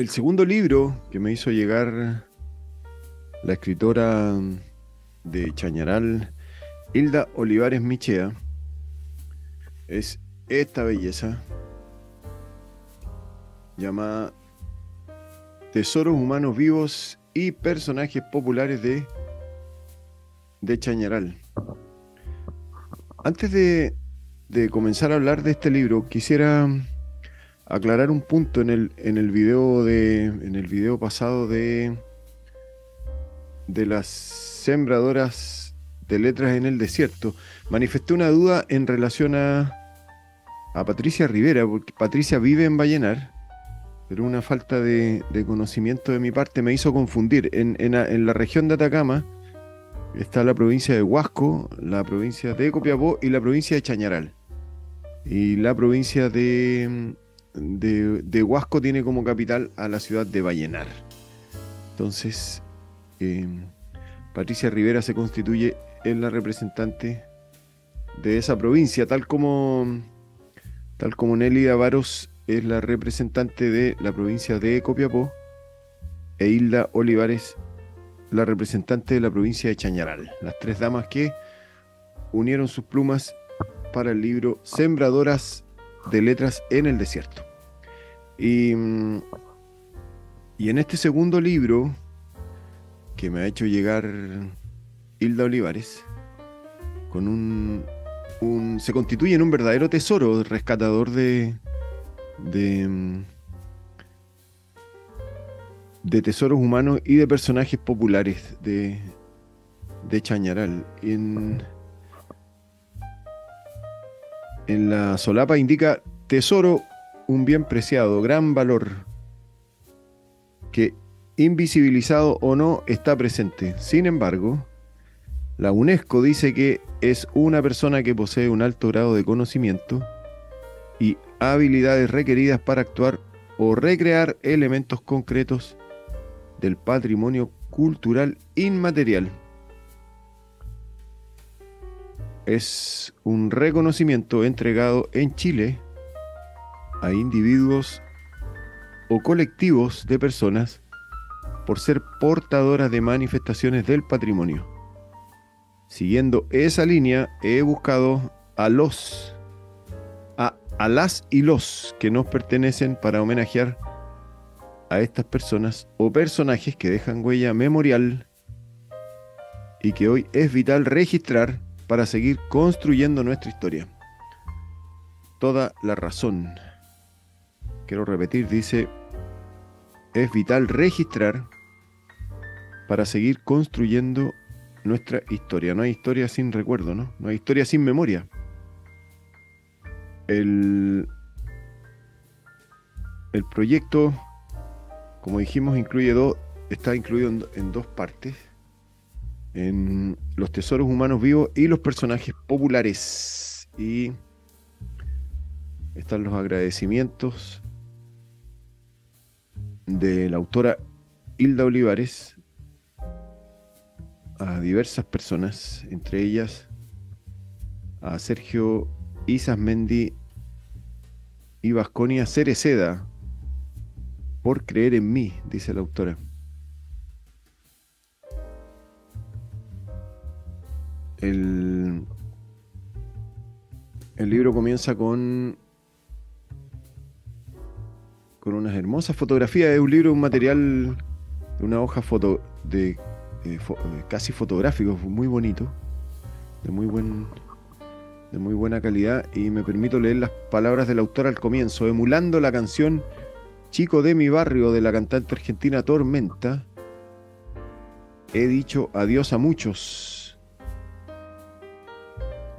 El segundo libro que me hizo llegar la escritora de Chañaral, Hilda Olivares Michea, es esta belleza llamada Tesoros Humanos Vivos y Personajes Populares de, de Chañaral. Antes de, de comenzar a hablar de este libro, quisiera aclarar un punto en el, en el video de. en el video pasado de. de las sembradoras de letras en el desierto. Manifesté una duda en relación a. a Patricia Rivera, porque Patricia vive en Vallenar. Pero una falta de, conocimiento de mi parte me hizo confundir. En, en la región de Atacama está la provincia de Huasco, la provincia de Copiapó y la provincia de Chañaral. Y la provincia de, de, Huasco tiene como capital a la ciudad de Vallenar. Entonces, eh, Patricia Rivera se constituye en la representante de esa provincia, tal como, tal como Nelly Avaros es la representante de la provincia de Copiapó e Hilda Olivares la representante de la provincia de Chañaral, las tres damas que unieron sus plumas para el libro Sembradoras de letras en el desierto. Y, y en este segundo libro que me ha hecho llegar Hilda Olivares, con un, un se constituye en un verdadero tesoro rescatador de, de, de tesoros humanos y de personajes populares de, de Chañaral. En, en la solapa indica tesoro, un bien preciado, gran valor, que invisibilizado o no está presente. Sin embargo, la UNESCO dice que es una persona que posee un alto grado de conocimiento y habilidades requeridas para actuar o recrear elementos concretos del patrimonio cultural inmaterial es un reconocimiento entregado en Chile a individuos o colectivos de personas por ser portadoras de manifestaciones del patrimonio. Siguiendo esa línea, he buscado a los, a, a las y los que nos pertenecen para homenajear a estas personas o personajes que dejan huella memorial y que hoy es vital registrar para seguir construyendo nuestra historia. Toda la razón. Quiero repetir, dice, es vital registrar para seguir construyendo nuestra historia. No hay historia sin recuerdo, ¿no? No hay historia sin memoria. El, el proyecto, como dijimos, incluye dos, está incluido en dos partes en los tesoros humanos vivos y los personajes populares. Y están los agradecimientos de la autora Hilda Olivares a diversas personas, entre ellas a Sergio Isasmendi y Vasconia Cereceda, por creer en mí, dice la autora. El, el libro comienza con con unas hermosas fotografías. Es un libro, un material, una hoja foto de, eh, casi fotográfico, muy bonito, de muy buen de muy buena calidad y me permito leer las palabras del autor al comienzo, emulando la canción Chico de mi barrio de la cantante argentina Tormenta. He dicho adiós a muchos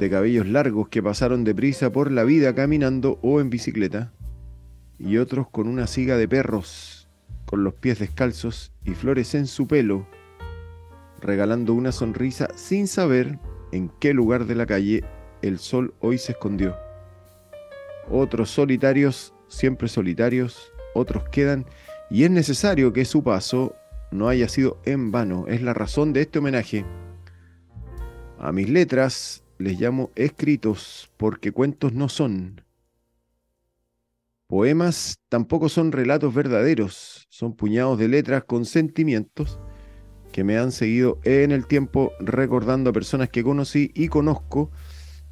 de cabellos largos que pasaron deprisa por la vida caminando o en bicicleta, y otros con una siga de perros, con los pies descalzos y flores en su pelo, regalando una sonrisa sin saber en qué lugar de la calle el sol hoy se escondió. Otros solitarios, siempre solitarios, otros quedan, y es necesario que su paso no haya sido en vano, es la razón de este homenaje. A mis letras, les llamo escritos porque cuentos no son, Poemas tampoco son relatos verdaderos, son puñados de letras con sentimientos que me han seguido en el tiempo recordando a personas que conocí y conozco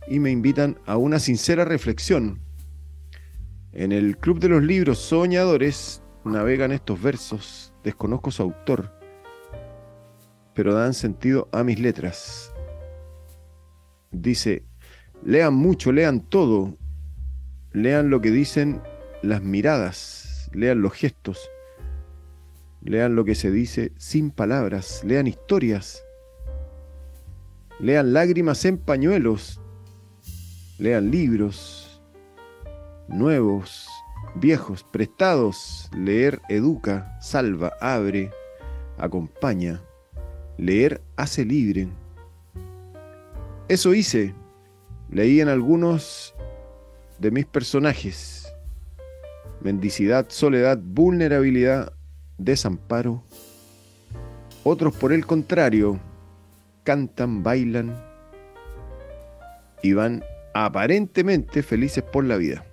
y me invitan a una sincera reflexión. En el Club de los Libros Soñadores navegan estos versos, desconozco su autor, pero dan sentido a mis letras. Dice, lean mucho, lean todo, lean lo que dicen las miradas, lean los gestos, lean lo que se dice sin palabras, lean historias, lean lágrimas en pañuelos, lean libros nuevos, viejos, prestados, leer educa, salva, abre, acompaña, leer hace libre. Eso hice, leí en algunos de mis personajes, mendicidad, soledad, vulnerabilidad, desamparo. Otros, por el contrario, cantan, bailan y van aparentemente felices por la vida.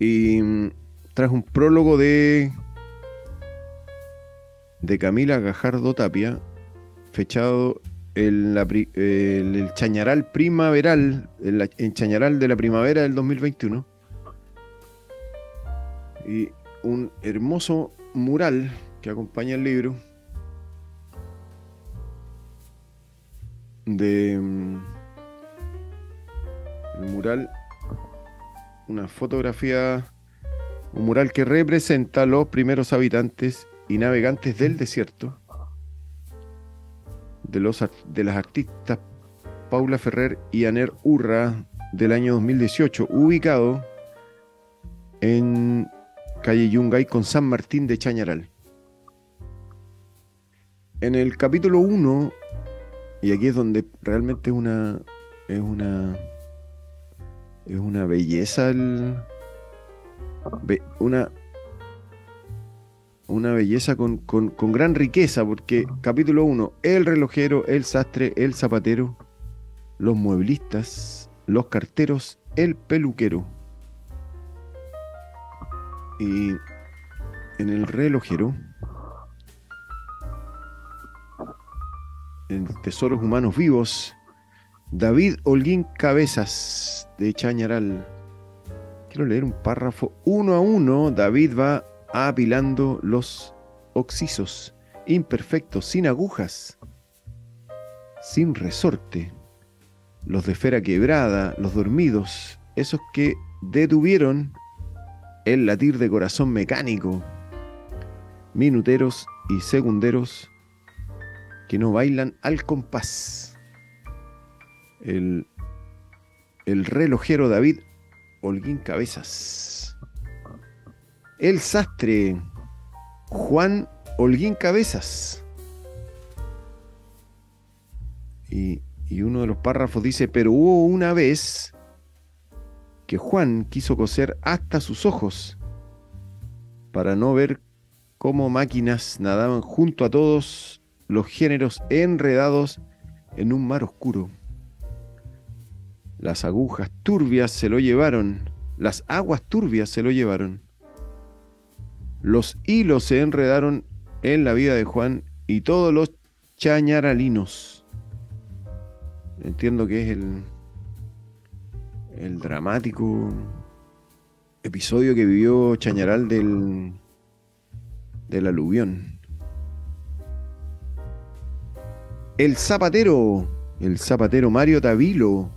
Y mm, tras un prólogo de, de Camila Gajardo Tapia, fechado en el, Chañaral primaveral, en Chañaral de la primavera del 2021, y un hermoso mural que acompaña el libro de mm, el mural una fotografía un mural que representa los primeros habitantes y navegantes del desierto de, los, de las artistas Paula Ferrer y Aner Urra del año 2018, ubicado en calle Yungay con San Martín de Chañaral. En el capítulo 1, y aquí es donde realmente es una, es una, es una belleza, una, una belleza con, con, con, gran riqueza, porque capítulo 1, el relojero, el sastre, el zapatero, los mueblistas, los carteros, el peluquero. Y en el relojero, en Tesoros Humanos Vivos, David Holguín Cabezas de Chañaral. Quiero leer un párrafo uno a uno. David va apilando los oxisos, imperfectos, sin agujas, sin resorte. Los de fera quebrada, los dormidos, esos que detuvieron el latir de corazón mecánico, minuteros y segunderos que no bailan al compás. El, el relojero David Holguín Cabezas. El sastre Juan Holguín Cabezas. Y, y uno de los párrafos dice, pero hubo una vez que Juan quiso coser hasta sus ojos para no ver cómo máquinas nadaban junto a todos los géneros enredados en un mar oscuro. Las agujas turbias se lo llevaron, las aguas turbias se lo llevaron. Los hilos se enredaron en la vida de Juan y todos los chañaralinos. Entiendo que es el, el dramático episodio que vivió Chañaral del, del aluvión. El zapatero, el zapatero Mario Tavilo.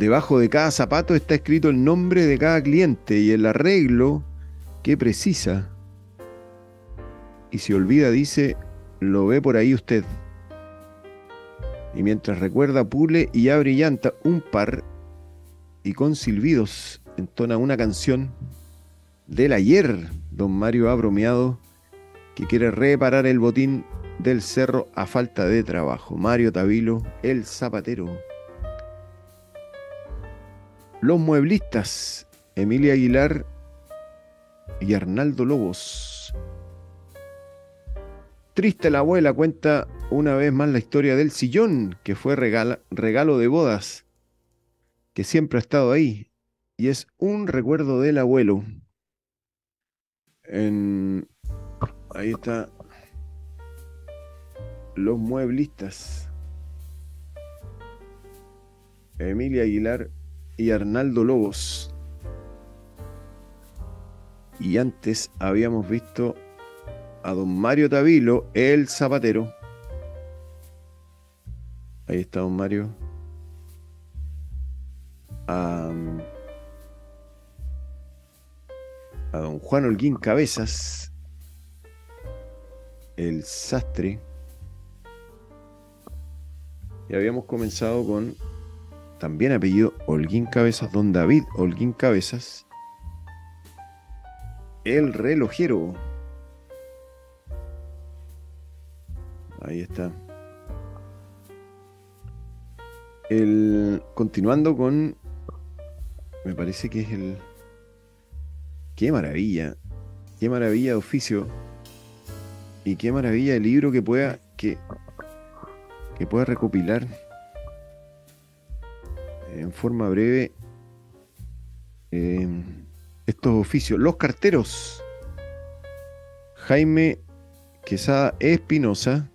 Debajo de cada zapato está escrito el nombre de cada cliente y el arreglo que precisa. Y si olvida, dice, lo ve por ahí usted y mientras recuerda pule y abre llanta un par y con silbidos entona una canción del ayer, don Mario ha bromeado que quiere reparar el botín del cerro a falta de trabajo. Mario Tavilo, el zapatero. Los mueblistas, Emilia Aguilar y Arnaldo Lobos. Triste la abuela cuenta una vez más la historia del sillón que fue regalo de bodas. que siempre ha estado ahí y es un recuerdo del abuelo. ahí está los mueblistas. Emilia Aguilar y Arnaldo Lobos. Y antes habíamos visto a don Mario Tavilo, el zapatero. Ahí está don Mario. A, a don Juan Holguín Cabezas, el sastre. Y habíamos comenzado con también apellido Holguín Cabezas, don David Holguín Cabezas, el relojero. Ahí está. El, continuando con. Me parece que es el. Qué maravilla. Qué maravilla de oficio. Y qué maravilla de libro que pueda. Que, que pueda recopilar en forma breve eh, estos oficios. Los carteros. Jaime Quesada Espinosa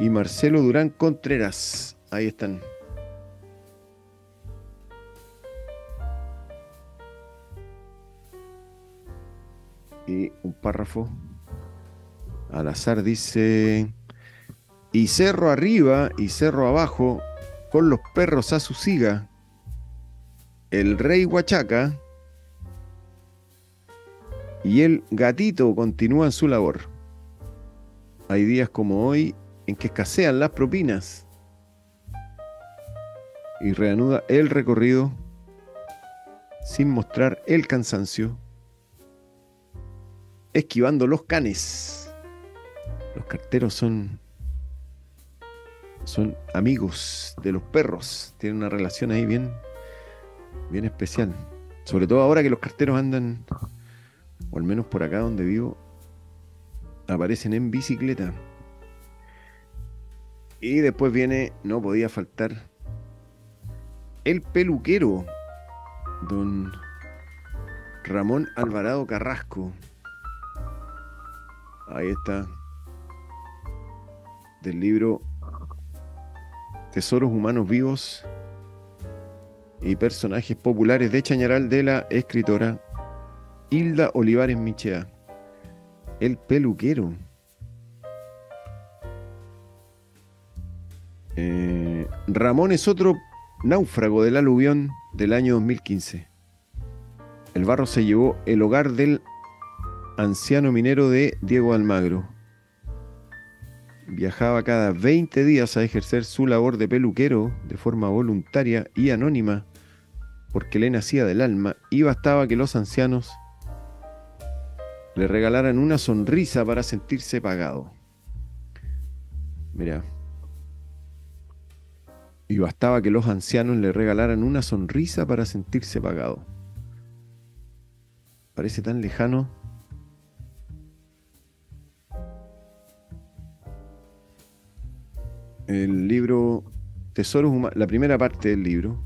y Marcelo Durán Contreras. Ahí están. Y un párrafo al azar dice, y cerro arriba y cerro abajo, con los perros a su siga, el rey Huachaca y el gatito continúan su labor. Hay días como hoy en que escasean las propinas y reanuda el recorrido sin mostrar el cansancio, esquivando los canes. Los carteros son son amigos de los perros, tienen una relación ahí bien, bien especial. Sobre todo ahora que los carteros andan, o al menos por acá donde vivo, aparecen en bicicleta. Y después viene, no podía faltar, el peluquero, don Ramón Alvarado Carrasco. Ahí está. Del libro tesoros humanos vivos y personajes populares de Chañaral de la escritora Hilda Olivares Michea. El peluquero. Eh, Ramón es otro náufrago del aluvión del año 2015. El barro se llevó el hogar del anciano minero de Diego Almagro viajaba cada 20 días a ejercer su labor de peluquero de forma voluntaria y anónima, porque le nacía del alma y bastaba que los ancianos le regalaran una sonrisa para sentirse pagado. Mira. Y bastaba que los ancianos le regalaran una sonrisa para sentirse pagado. Parece tan lejano el libro Tesoros Humanos, la primera parte del libro,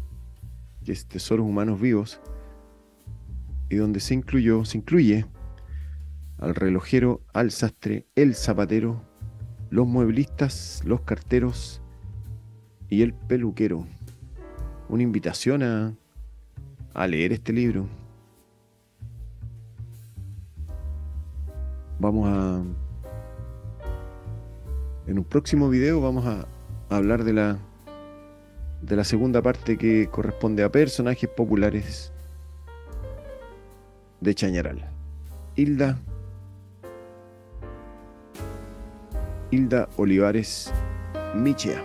que es Tesoros Humanos Vivos, y donde se incluyó, se incluye al relojero, al sastre, el zapatero, los mueblistas, los carteros y el peluquero. Una invitación a, a leer este libro. Vamos a en un próximo video vamos hablar de la, de la segunda parte que corresponde a personajes populares de Chañaral. Hilda. Hilda Olivares Michea.